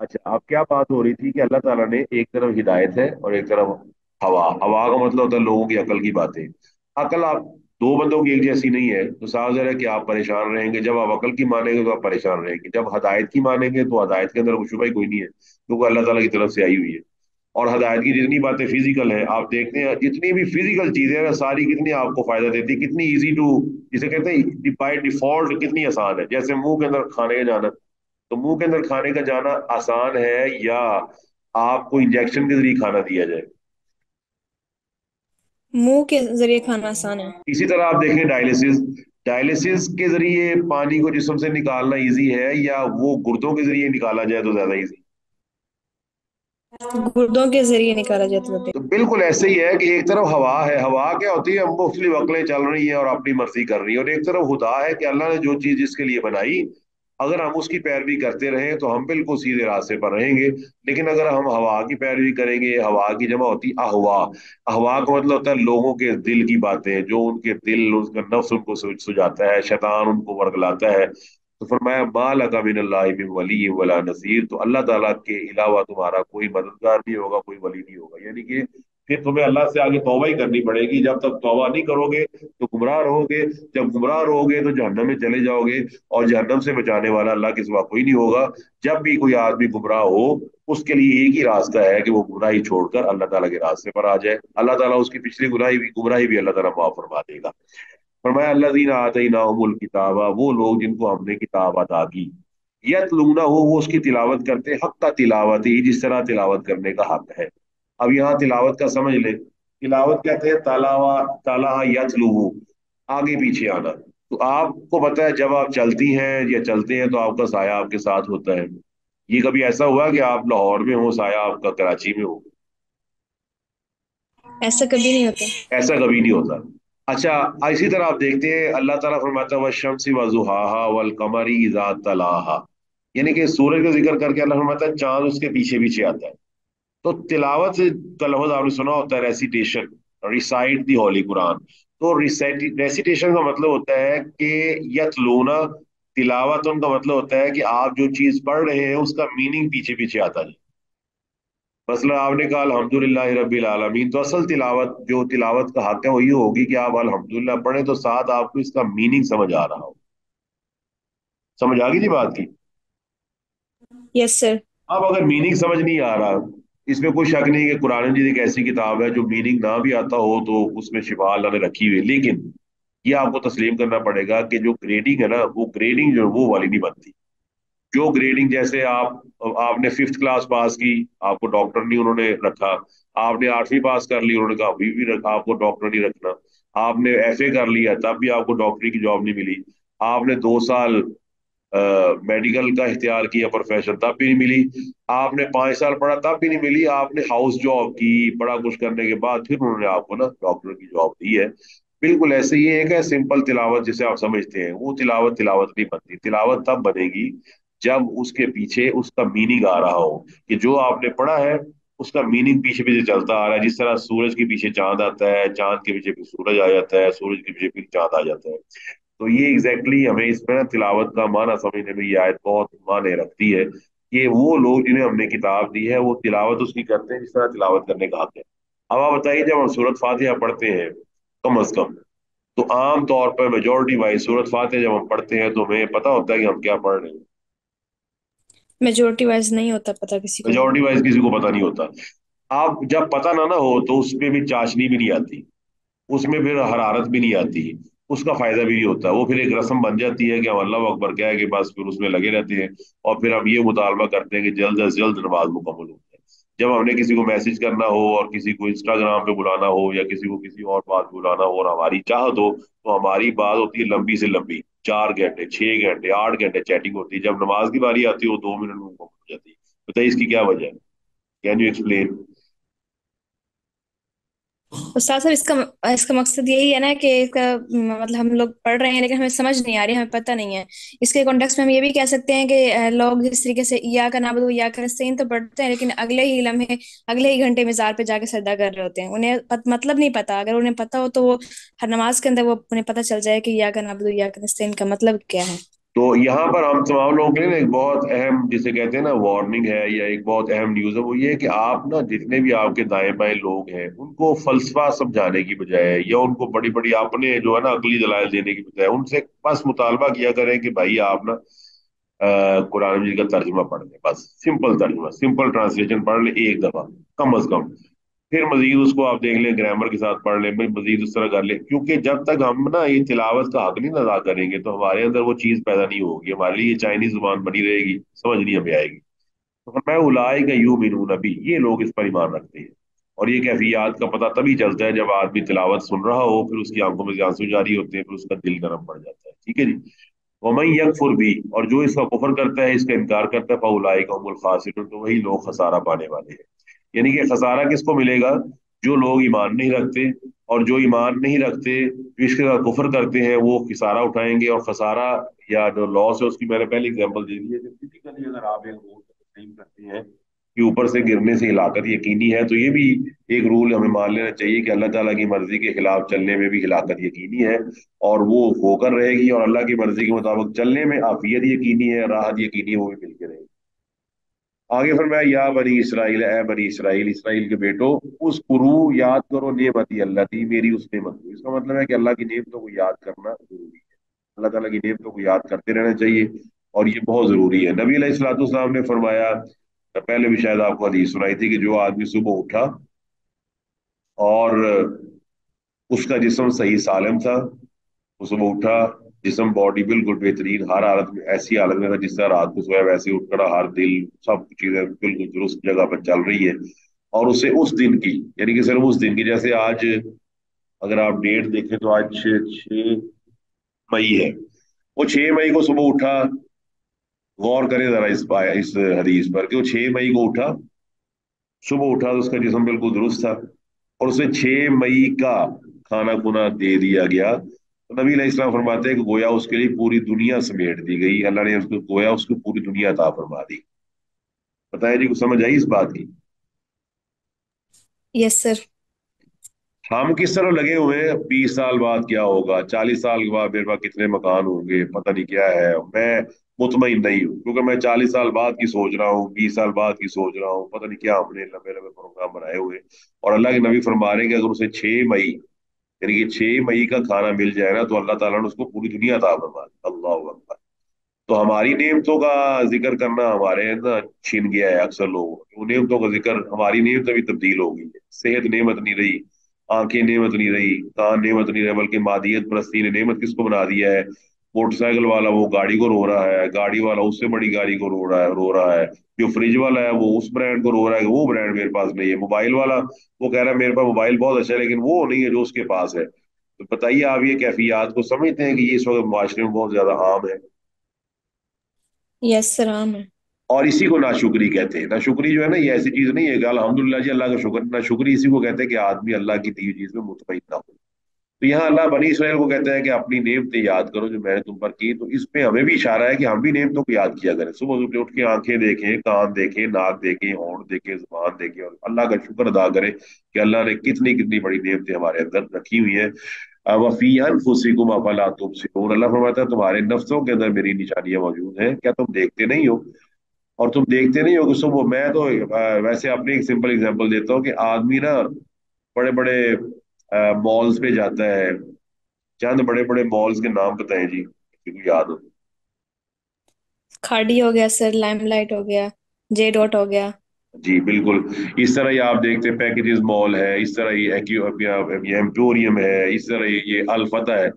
अच्छा आप क्या बात हो रही थी कि अल्लाह ताला ने एक तरफ़ हिदायत है और एक तरफ़ हवा। हवा का मतलब होता है लोगों की अकल की बातें। अकल आप दो बंदों की एक जैसी नहीं है। तो साफ़ ज़ाहिर है कि आप परेशान रहेंगे। जब आप अकल की मानेंगे तो आप परेशान रहेंगे। जब हदायत की मानेंगे तो हदायत के अंदर शुबा ही कोई नहीं है। क्योंकि तो अल्लाह ताला की तरफ़ से आई हुई है। और हदायत की जितनी बातें फ़िज़िकल है आप देखते हैं जितनी भी फ़िज़िकल चीज़ें हैं सारी कितनी आपको फ़ायदा देती है कितनी इजी टू जिसे कहते हैं बाय डिफ़ॉल्ट कितनी आसान है। जैसे मुँह के अंदर खाने का जाना तो मुँह के अंदर खाने का जाना आसान है या आपको इंजेक्शन के ज़रिए खाना दिया जाए? मुँह के ज़रिए खाना आसान है। इसी तरह आप देखें डायलिसिस डायलिसिस के ज़रिए पानी को जिसम से निकालना इजी है या वो गुर्दों के ज़रिए निकाला जाए तो ज़्यादा इजी गुर्दों के ज़रिए निकाला जाता है तो बिल्कुल ऐसे ही है कि एक तरफ़ हवा है, हवा क्या होती है मुख्तलिफ़ अकलें चल रही है और अपनी मर्ज़ी कर रही है। और एक तरफ़ खुदा है कि अल्लाह ने जो चीज़ इसके लिए बनाई, अगर हम उसकी पैरवी करते रहें तो हम बिल्कुल सीधे रास्ते पर रहेंगे। लेकिन अगर हम हवा की पैरवी करेंगे, हवा की जमा होती अहवा। अहवा का मतलब होता है लोगों के दिल की बातें, जो उनके दिल, उनका नफ्स उनको सुझाता है, शैतान उनको वर्गलाता है। तो फरमाया माल वली वला नसीर तो अल्लाह ताला के अलावा तुम्हारा कोई मददगार नहीं होगा, कोई वली नहीं होगा। यानी कि फिर तुम्हें अल्लाह से आगे तौबा ही करनी पड़ेगी। जब तक तोबा नहीं करोगे तो गुमराह रहोगे। जब गुमराह रहोगे तो जहन्नम में चले जाओगे और जहन्नम से बचाने वाला अल्लाह के सिवा कोई नहीं होगा। जब भी कोई आदमी गुमराह हो, उसके लिए एक ही रास्ता है कि वो गुमराही छोड़कर अल्लाह ताला के रास्ते पर आ जाए। अल्लाह ताला उसकी पिछली गुनाही भी, गुमराही भी अल्लाह ताला माफ़ फरमा देगा। फरमाया अल्लाजीना आतईनाहुमुल किताबा वो लोग जिनको हमने किताब अदा की। यत यतलूना हो वो उसकी तिलावत करते हक का तिलावत ही जिस तरह तिलावत करने का हक है। अब यहाँ तिलावत का समझ ले तिलावत कहते हैं? तालावा ताला यतलू आगे पीछे आना। तो आपको पता है जब आप चलती हैं या चलते हैं तो आपका साया आपके साथ होता है। ये कभी ऐसा हुआ कि आप लाहौर में हो साया आपका कराची में हो? ऐसा कभी नहीं होता। ऐसा कभी नहीं होता। अच्छा इसी तरह आप देखते हैं, अल्लाह ताला फरमाता है वशमसी वजुहाहा वल कमरी तलाहा. यानी कि सूरज का ज़िक्र करके अल्लाह फरमाता है, चाँद उसके पीछे पीछे आता है। तो तिलावत लफ्ज आपने सुना होता है recitation recite the holy Quran तो रेसिटेशन का मतलब होता है कि यतलूना तिलावत उनका मतलब होता है कि आप जो चीज़ पढ़ रहे हैं, उसका मीनिंग पीछे पीछे आता है। मसला आपने कहा अल्हम्दुलिल्लाह रब्बिल आलमीन। तो असल तिलावत जो तिलावत का हक है वो ये होगी कि आप अल्हम्दुलिल्लाह पढ़े तो साथ आपको इसका मीनिंग समझ आ रहा हो। समझ आ गई थी बात की? यस सर अब अगर मीनिंग समझ नहीं आ रहा इसमें कोई शक नहीं कि कुरान मजीद एक ऐसी किताब है जो मीनिंग ना भी आता हो तो उसमें शिफा अल्लाह ने रखी हुई लेकिन ये आपको तस्लीम करना पड़ेगा कि जो ग्रेडिंग है ना वो ग्रेडिंग जो है वो वाली नहीं बनती। जो ग्रेडिंग जैसे आप, आपने फिफ्थ क्लास पास की, आपको डॉक्टर नहीं उन्होंने रखा। आपने आठवीं पास कर ली, उन्होंने कहा, अभी भी रखा, आपको डॉक्टर नहीं रखना। आपने एफ़ ए कर लिया, तब भी आपको डॉक्टरी की जॉब नहीं मिली। आपने दो साल मेडिकल का इख्तियार किया प्रोफेशन तब भी नहीं मिली। आपने पाँच साल पढ़ा, तब भी नहीं मिली। आपने हाउस जॉब की, बड़ा कुछ करने के बाद फिर उन्होंने आपको ना डॉक्टर की जॉब दी है। बिल्कुल ऐसे ही एक है सिंपल तिलावत जिसे आप समझते हैं। वो तिलावत तिलावत नहीं बनती। तिलावत तब बनेगी जब उसके पीछे उसका मीनिंग आ रहा हो, कि जो आपने पढ़ा है, उसका मीनिंग पीछे पीछे चलता आ रहा है। जिस तरह सूरज के पीछे चाँद आता है, चाँद के पीछे फिर सूरज आ जाता है, सूरज के पीछे फिर चाँद आ जाता है। तो ये एग्जैक्टली exactly हमें इसमें तिलावत का माना समझने में ये आयत बहुत माने रखती है, कि वो लोग जिन्हें हमने किताब दी है, वो तिलावत उसकी करते हैं, जिस तरह तिलावत करने का हक है। अब आप बताइए, जब हम सूरत फातिहा पढ़ते हैं, कम अज कम तो आम तौर पर मेजोरिटी वाइज सूरत फातिहा जब हम पढ़ते हैं तो हमें पता होता है कि हम क्या पढ़ रहे हैं। मेजोरिटी वाइज नहीं होता पता किसी को। मेजोरिटी वाइज किसी को पता नहीं होता। आप जब पता ना ना हो तो उसमें भी चाशनी भी नहीं आती। उसमें फिर हरारत भी नहीं आती। उसका फ़ायदा भी नहीं होता। वो फिर एक रस्म बन जाती है कि हम अल्लाह अकबर क्या है कि बस फिर उसमें लगे रहते हैं और फिर हम ये मुतालबा करते हैं कि जल्द अज जल्द नमाज़ मुकम्मल हो जाए। जब हमने किसी को मैसेज करना हो और किसी को इंस्टाग्राम पे बुलाना हो या किसी को किसी और बात बुलाना हो और हमारी चाहत हो तो हमारी बात होती है लंबी से लंबी। चार घंटे, छह घंटे, आठ घंटे चैटिंग होती है। जब नमाज़ की बारी आती है, वो दो मिनट में मुकम्मल हो जाती है। बताइए, इसकी क्या वजह है? कैन यू एक्सप्लेन उस्ताद सर इसका इसका मकसद यही है ना कि इसका मतलब हम लोग पढ़ रहे हैं लेकिन हमें समझ नहीं आ रही हमें पता नहीं है। इसके कॉन्टेक्स्ट में हम ये भी कह सकते हैं कि लोग जिस तरीके से या का नाबुद या का नस्तईन तो पढ़ते हैं लेकिन अगले ही लम्हे अगले ही घंटे मज़ार पे जाके सजदा कर रहे होते हैं। उन्हें पत, मतलब नहीं पता। अगर उन्हें पता हो तो वो हर नमाज़ के अंदर वो उन्हें पता चल जाए कि या का नाबुद या का का मतलब क्या है। तो यहाँ पर हम तमाम लोगों के लिए एक बहुत अहम, जिसे कहते हैं ना वार्निंग है या एक बहुत अहम न्यूज़ है, वो ये है कि आप ना, जितने भी आपके दाएँ बाएँ लोग हैं, उनको फलसफा समझाने की बजाय या उनको बड़ी बड़ी अपने जो है ना अकली दलाल देने की बजाय उनसे बस मुतालबा किया करें कि भाई आप ना कुरान का तर्जमा पढ़ लें। बस सिंपल तर्जुमा सिंपल ट्रांसलेशन पढ़ लें, एक दफ़ा, कम अज कम। फिर मजीद उसको आप देख लें ग्रामर के साथ पढ़ लें मजीद उस तरह कर ले। क्योंकि जब तक हम ना ये तिलावत का हक नहीं अदा करेंगे तो हमारे अंदर वो चीज़ पैदा नहीं होगी, हमारे लिए चाइनीज़ ज़ुबान बनी रहेगी, समझ नहीं हमें आएगी। तो मैं उलाए का यू मिनून नबी ये लोग इस पर ईमान रखते हैं। और ये कैफियात का पता तभी चलता है जब आदमी तिलावत सुन रहा हो, फिर उसकी आँखों में आँसू जारी होते हैं, फिर उसका दिल गर्म पड़ जाता है। ठीक है जी? वमई यकफुर भी और जो इसका कुफर करता है, इसका इनकार करता है फाउलाई का खासिर तो वही लोग खसारा पाने वाले हैं। यानी कि खसारा किसको मिलेगा? जो लोग ईमान नहीं रखते और जो ईमान नहीं रखते, जो इसके साथ कुफर करते हैं, वो खसारा उठाएँगे और खसारा या जो लॉस है, उसकी मैंने पहले एग्ज़ाम्पल दे दी है। फिजिकली अगर आप एक रूल तस्लीम करते हैं, कि ऊपर से गिरने से हिलाकत यकीनी है तो ये भी एक रूल हमें मान लेना चाहिए कि अल्लाह ताला की मर्ज़ी के खिलाफ चलने में भी हिलाकत यकीनी है और वो होकर रहेगी और अल्लाह की मर्ज़ी के मुताबिक चलने में आफियत यकीनी है, राहत यकीनी है, वो भी मिलकर रहेगी। आगे फिर मैं या बनी इसराइल है बनी इसराइल इसराइल के बेटो, उस कुरू याद करो नेमती अल्लाह थी मेरी उस नेमत को। इसका मतलब है कि अल्लाह की नेमतों को याद करना ज़रूरी है। अल्लाह ताला की नेमतों को याद करते रहना चाहिए, और ये बहुत ज़रूरी है। नबी अलैहिस्सलाम ने फरमाया पहले भी शायद आपको हदीस सुनाई थी कि जो आदमी सुबह उठा, और उसका जिसम सही सालम था, वो सुबह उठा जिसम बॉडी बिल्कुल बेहतरीन, हर हालत में, ऐसी हालत में जिस तरह रात को सोया, वैसे उठ खड़ा हर दिल सब चीज़ें बिल्कुल दुरुस्त जगह पर चल रही है। और उसे उस दिन की, यानी कि सिर्फ़ उस दिन की, जैसे आज, अगर आप डेट देखें तो आज छह मई है। वो छह मई को सुबह उठा, गौर करें जरा इस इस हदीस पर कि वो छह मई को उठा, सुबह उठा तो उसका जिसम बिल्कुल दुरुस्त था, और उसे छह मई का खाना खुना दे दिया गया। तो नबी इस्लाम फरमाते हैं कि गोया उसके लिए पूरी दुनिया समेट दी गई। अल्लाह ने उसको गोया उसको पूरी दुनिया ता फरमा दी। बताया जी को समझ आई इस बात की? यस सर हम किस तरह लगे हुए हैं? बीस साल बाद क्या होगा? चालीस साल के बाद मेरे पास कितने मकान होंगे? पता नहीं क्या है। मैं मुतमिन नहीं हूँ क्योंकि मैं चालीस साल बाद की सोच रहा हूँ बीस साल बाद की सोच रहा हूँ। पता नहीं क्या हमने लंबे लंबे प्रोग्राम बनाए हुए और अल्लाह के नबी फरमा रहे हैं कि अगर उसे छह मई यानी कि छह मई का खाना मिल जाए ना तो अल्लाह ताला ने उसको पूरी दुनिया था फरमा अल्लाह तो हमारी नियमतों का ज़िक्र करना हमारे ना छीन गया है अक्सर लोगों नियमतों का ज़िक्र, हमारी नियमत भी तब्दील हो गई है। सेहत नियमत नहीं रही, आँखें नियमत नहीं रही, कान नियमत नहीं रहे, बल्कि मादियत परस्ती ने नियमत किसको बना दिया है? मोटरसाइकिल वाला वो गाड़ी को रो रहा है गाड़ी वाला उससे बड़ी गाड़ी को रो रहा है रो रहा है। जो फ्रिज वाला है वो उस ब्रांड को रो रहा है वो ब्रांड मेरे पास नहीं है। मोबाइल वाला वो कह रहा है मेरे पास मोबाइल बहुत अच्छा है लेकिन वो नहीं है जो उसके पास है। तो बताइए आप ये कैफियात को समझते हैं कि ये इस वक्त माशरे में बहुत ज़्यादा आम है? यस सर आम है। और इसी को नाशुक्री कहते हैं। नाशुक्री जो है ना ये ऐसी चीज़ नहीं है कि अलहमदुल्ला जी अल्लाह का शुक्र नाशुक्री इसी को कहते हैं कि आदमी अल्लाह की दी चीज़ में मुतमिन ना हो। तो यहाँ अल्लाह बनी इसराइल को कहता है कि अपनी नेमतें याद करो जो मैंने तुम पर की। तो इस पे हमें भी इशारा है कि हम भी नेमतों को याद किया करें। सुबह सुबह उठ के आँखें देखें, कान देखें, नाक देखें, होंठ देखें, ज़ुबान देखें और अल्लाह का शुक्र अदा करें कि अल्लाह ने कितनी कितनी बड़ी नेमतें हमारे अंदर रखी हुई है। वफीन फुसिकुम अफला तुम अल्लाह फरमाता है, तुम्हारे नफ्सों के अंदर मेरी निशानियाँ मौजूद हैं। क्या तुम देखते नहीं हो? और तुम देखते नहीं हो कि सुबह मैं तो वैसे अपने एक सिंपल एग्जांपल देता हूँ कि आदमी ना बड़े बड़े मॉल्स पे जाता है। चंद बड़े बड़े मॉल्स के नाम बताएँ जी किसी याद हो। खाड़ी हो गया सर लाइमलाइट हो गया जे डॉट हो गया। जी बिल्कुल। इस तरह ये आप देखते हैं पैकेजेस मॉल है इस तरह ये एम्पोरियम है इस तरह ये, ये अलफता है।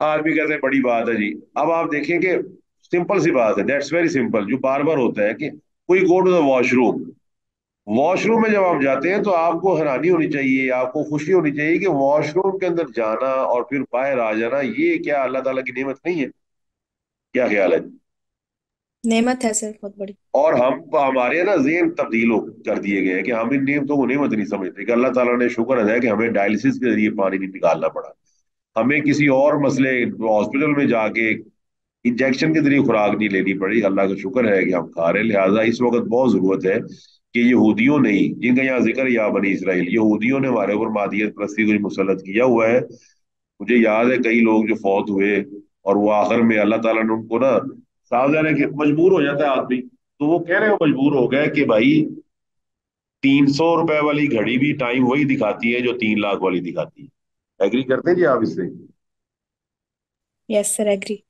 आदमी कहते हैं बड़ी बात है जी। अब आप देखें कि सिंपल सी बात है दैट्स वेरी सिंपल जो बार बार होता है कि कोई go to the washroom washroom में जब आप जाते हैं तो आपको हैरानी होनी चाहिए आपको खुशी होनी चाहिए कि वॉशरूम के अंदर जाना और फिर बाहर आ जाना ये क्या अल्लाह ताला की नेमत नहीं है? क्या ख्याल है? नेमत है सर बहुत बड़ी। और हम हमारे ना जेन तब्दील कर दिए गए हैं कि हम इन नेमतों को नेमत नहीं समझते कि अल्लाह ताला ने शुक्र अदा है कि हमें डायलिसिस के ज़रिए पानी नहीं निकालना पड़ा। हमें किसी और मसले हॉस्पिटल में जाके इंजेक्शन के ज़रिए खुराक नहीं लेनी पड़ी। अल्लाह का शुक्र है कि हम खा रहे हैं लिहाजा इस वक्त बहुत ज़रूरत है कि यहूदियों ने, जिनका यहाँ ज़िक्र या बनी इसराइल, यहूदियों ने हमारे ऊपर मादियत प्रस्ती को मुसलत किया हुआ है, मुझे याद है कई लोग जो फौत हुए, और वो आखिर में अल्लाह ताला ने उनको ना साफ़ जाने के मजबूर हो जाता है आदमी। तो वो कह रहे हो मजबूर हो गए कि भाई, तीन सौ रुपए वाली घड़ी भी टाइम वही दिखाती है, जो तीन लाख वाली दिखाती है। एग्री करते जी आप इससे? यस सर एग्री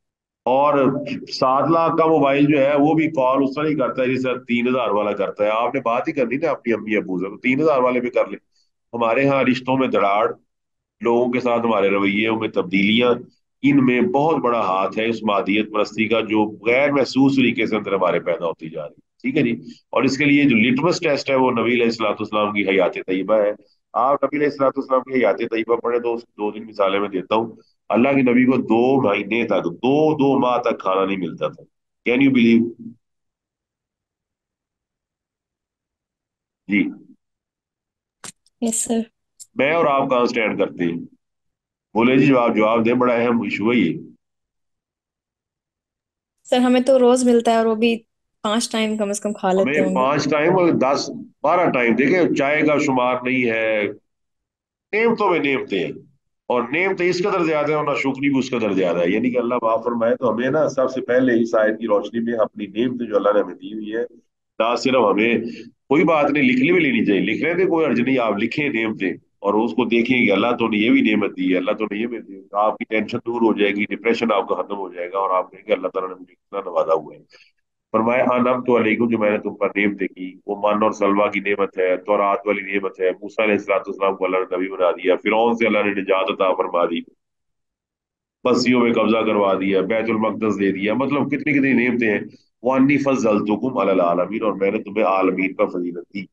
और सात लाख का मोबाइल जो है, वो भी कॉल उस तरह ही करता है जैसे तीन हज़ार वाला करता है। आपने बात ही करनी ना अपनी अम्मी अबू से तो तीन हज़ार वाले भी कर ले। हमारे यहाँ रिश्तों में दराड़ लोगों के साथ हमारे रवैयों में तब्दीलियाँ, इनमें बहुत बड़ा हाथ है इस मादियत परस्ती का, जो गैर महसूस तरीके से अंदर हमारे पैदा होती जा रही है। ठीक है जी? और इसके लिए जो लिटमस टेस्ट है, वो नबी अलैहिस्सलाम की हयात तय्यबा है। आप नबी अलैहिस्सलाम की हयात तय्यबा पढ़े तो दो दिन मिसालें में देता हूँ। अल्लाह के नबी को दो महीने तक दो दो माह तक खाना नहीं मिलता था। कैन यू बिलीव जी। यस सर मैं और आप कहाँ स्टैंड करते हैं? बोले जी जवाब जवाब दें बड़ा अहम इशू है ये। सर हमें तो रोज मिलता है और वो भी पाँच टाइम कम से कम खा लेते होंगे। पाँच टाइम और दस बारह टाइम देखे चाय का शुमार नहीं है। नेमतों में नेमते हैं और नेम तो इस कदर ज़्यादा है और ना शुक्री भी उस कदर ज़्यादा है। यानी कि अल्लाह माफ़ फरमाए तो हमें ना सबसे पहले इस आयत की रोशनी में अपनी नेमत जो अल्लाह ने हमें दी हुई है, ना सिर्फ़ हमें कोई बात नहीं, लिखने भी लेनी चाहिए। लिख रहे थे, कोई अर्ज़ नहीं, आप लिखें नेमते और उसको देखें कि अल्लाह तो ने ये भी नेमत दी है, अल्लाह तो ने ये भी आपकी टेंशन दूर हो जाएगी डिप्रेशन आपका खत्म हो जाएगा और आप कहेंगे अल्लाह ताला ने मुझे कितना नवाजा हुआ है। फरमाया अनम तो अलैकुम जो मैंने तुम पर नेम देखी। वो मन और सलवा की नेमत है तौरात वाली नेमत है। मूसा अलैहिस्सलाम को अल्लाह ने नबी बना दिया, फिरौन से अल्लाह ने निजात अता फरमा दी। बस्तियों में कब्जा करवा दिया, बैतुल मकदस दे दिया। मतलब कितनी कितनी नेमतें हैं। वानी फजलतुकुम अलल आलमीन, और मैंने तुम्हें आलमीन पर फजीलत दी।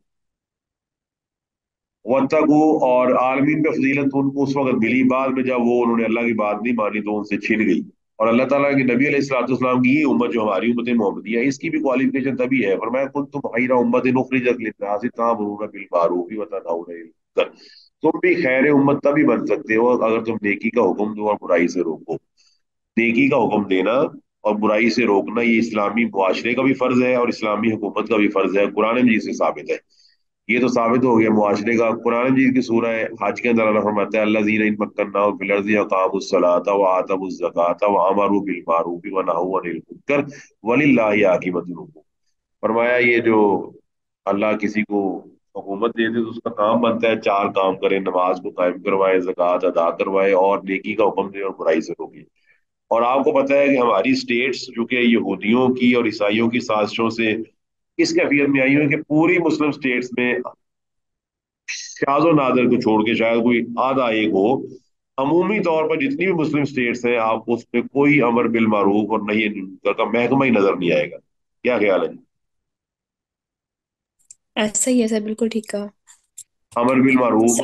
वत्तकू, और आलमीन पर फजीलत उनको उस वक्त मिली। बाद में जब वो, उन्होंने अल्लाह की बात नहीं मानी तो उनसे छिन गई। और अल्लाह ताला के नबी अलैहिस्सलाम की ये उम्मत जो हमारी उम्मत मोहम्मदिया, इसकी भी क्वालिफिकेशन तभी है। फरमाया कुन तुम खैरा उम्मत उखरिजत लिन्नास तामुरूना बिल मारूफ व तनहौना अनिल मुनकर तुम भी खैर उम्मत तभी बन सकते हो अगर तुम नेकी का हुक्म दो और बुराई से रोको। नेकी का हुक्म देना और बुराई से रोकना, ये इस्लामी मुआशरे का भी फ़र्ज़ है और इस्लामी हुकूमत का भी फ़र्ज़ है कुरान मजीद से साबित है। ये तो साबित हो गया मुआशरे का। कुरान मजीद की सूरह हज के अंदर अल्लाह फरमाता है, अल्लज़ीना इन मक्कन्नाहुम फिल अर्ज़ि अक़ामुस सलाता व आतमुज़ ज़काता व अमरू बिल मारूफ व नहू अनिल मुनकर वलिल्लाहि आक़िबतुल उमूर. फरमाया, ये जो अल्लाह किसी को हुकूमत दे दे तो उसका काम बनता है, चार काम करे, नमाज़ को कायम करवाए, जक़ात अदा करवाए और नेकी का हुक्म दे और बुराई से रोके। और आपको पता है कि हमारी स्टेट्स, जो कि यहूदियों की और ईसाइयों की साजिशों से इस कैफियत में आई हुई कि पूरी मुस्लिम स्टेट्स में शाजो नादर को छोड़ के शायद कोई आधा एक हो। अमूमी तौर पर जितनी भी मुस्लिम स्टेट्स हैं आपको उसमें कोई अमर बिल मारूफ और नहीं का महकमा ही नज़र नहीं आएगा। क्या ख्याल है? ऐसा ही सर बिल्कुल ठीक कहा। अमर बिल मारूफ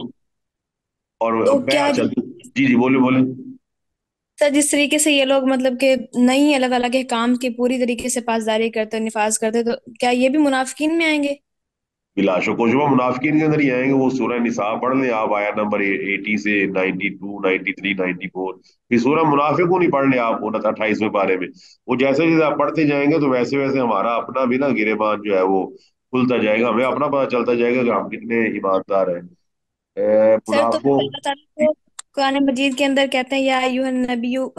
और तो क्या जी जी बोले बोले सर जिस तरीके से ये लोग मतलब कि नहीं अलग अलग काम की पूरी तरीके से पासदारी करते निफाज करते तो क्या ये भी मुनाफिकीन में आएँगे? बिलाशुको जो मुनाफिकीन के अंदर ही आएँगे। वो सूरह निसा पढ़ लें आप आया नंबर एटी से ninety two ninety three ninety four. फिर सूरह मुनाफिक को नहीं पढ़ लें आप उन अट्ठाईसवें पारे में। वो जैसे जैसे आप पढ़ते जाएँगे तो वैसे वैसे हमारा अपना भी ना गिरेबान जो है वो खुलता जाएगा। हमें अपना पता चलता जाएगा कि हम कितने ईमानदार हैं। ए, कुरान मजीद के अंदर कहते हैं, या अय्युहन नबिय्यु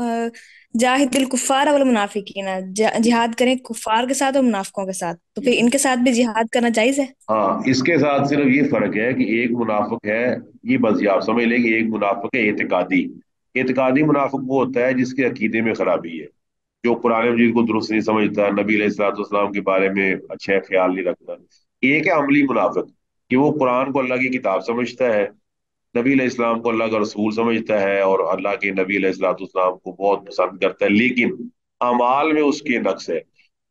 जाहिदिल कुफ्फार वल मुनाफिकीन। जिहाद करें कुफ्फार के साथ और मुनाफिकों के साथ। तो फिर इनके साथ भी जिहाद करना जायज़ है? हाँ इसके साथ सिर्फ़ ये फ़र्क है कि एक मुनाफिक है, ये बस आप समझ लें कि एक मुनाफिक है एतकादी एतकादी मुनाफिक वो होता है जिसके अकीदे में खराबी है। जो कुरान मजीद को दुरुस्त नहीं समझता, नबी अलैहिस्सलाम के बारे में अच्छा ख्याल नहीं रखता। एक है अमली मुनाफिक, कि वो कुरान को अल्लाह की किताब समझता है नबी इस्लाम को अल्लाह का रसूल समझता है और अल्लाह के नबी इस्लाम को बहुत पसंद करता है, लेकिन अमाल में उसके नक्स है।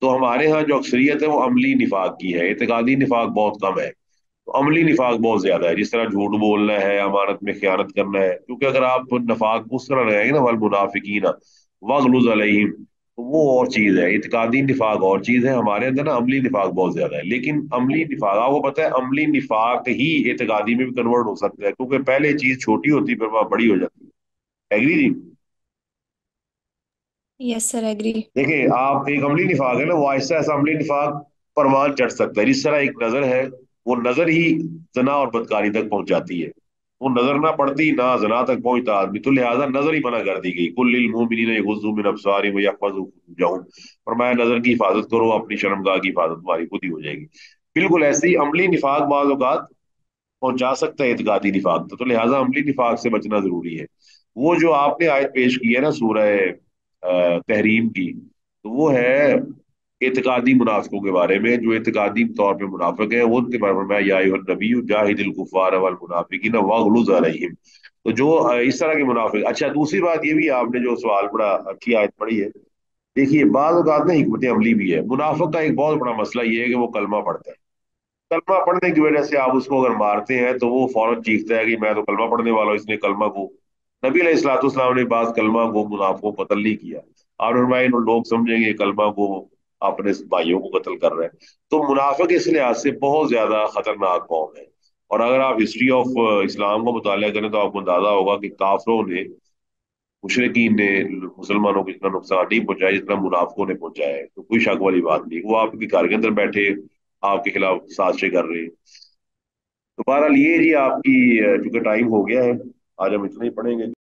तो हमारे यहाँ जो अक्सरियत है, वो अमली निफाक की है। एतकादी निफाक बहुत कम है। तो अमली निफाक बहुत ज़्यादा है। जिस तरह झूठ बोलना है, अमानत में ख्यानत करना है, क्योंकि अगर आप नफाक उस तरह लगाएँगे ना, वल मुनाफिकीना, वगलुज अलैहिम तो वो और चीज़ है इतकादी निफाक और चीज़ है हमारे अंदर ना अमली निफाक बहुत ज़्यादा है लेकिन अमली निफाक आपको पता है अमली निफाक ही इतकादी में भी कन्वर्ट हो सकता है क्योंकि पहले चीज़ छोटी होती है फिर वह बड़ी हो जाती है। एग्री जी? यस सर एग्री देखिए आप एक अमली निफाक है ना वो ऐसा ऐसा अमली निफाक परवान चढ़ सकता है जिस तरह एक नज़र है वो नज़र ही जना और बदकारी तक पहुँच जाती है। वो नज़र ना पड़ती ना जना तक पहुँचता आदमी। तो लिहाजा नज़र ही मना कर दी गई। व यहफ़ज़ू फुरूजहुम फरमाया नज़र की हिफाजत करो अपनी शर्मगाह की हिफाजत तुम्हारी खुद ही हो जाएगी। बिल्कुल ऐसे ही अमली निफाक बाज़ औक़ात पहुँचा सकता है इतकादी निफाक तो, तो लिहाजा अमली निफाक से बचना ज़रूरी है। वो जो आपने आयत पेश की है ना सूरह तहरीम की तो वो है इतकादी मुनाफिकों के बारे में, जो इतकादी तौर पे मुनाफिक है उनके बारे में या नबी जाहिदिल कुफार वल मुनाफिकीन वगलुज अलैहिम। तो जो इस तरह के मुनाफिक अच्छा दूसरी बात ये भी आपने जो सवाल पढ़ा अच्छी आयत पढ़ी है। देखिए, बाज़ औक़ात ना हिकमत अमली भी है। मुनाफिक का एक बहुत बड़ा मसला ये है कि वो कलमा पढ़ता है। कलमा पढ़ने की वजह से आप उसको अगर मारते हैं तो वो फ़ौरन चीखता है कि मैं तो कलमा पढ़ने वाला हूँ इसने कलमा को, नबी अलैहिस्सलाम ने बात कलमा को मुनाफों को कत्ल नहीं किया और लोग समझेंगे कलमा को अपने भाइयों को कत्ल कर रहे हैं। तो मुनाफिक इस लिहाज से बहुत ज़्यादा खतरनाक कौम है। और अगर आप हिस्ट्री ऑफ़ इस्लाम को मुताला करें तो आपको अंदाज़ा होगा कि काफरों ने, मुशरकिन ने, मुसलमानों को इतना नुकसान नहीं पहुँचाया जितना मुनाफिकों ने पहुँचाया है। तो कोई शक वाली बात नहीं। वो आपके घर के अंदर बैठे, आपके खिलाफ साजिशें कर रहे हैं। तो बहरहाल ये जी आपकी चूँकि टाइम हो गया है, आज हम इतना ही पढ़ेंगे।